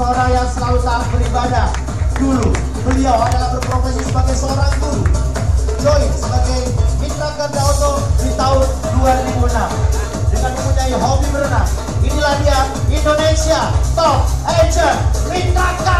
seorang yang selalu taat beribadah. Dulu beliau adalah berprofesi sebagai seorang guru. Join sebagai mitra kerja auto di tahun 2006 dengan mempunyai hobi berenang. Inilah dia Indonesia Top Agent Mitra Kerja.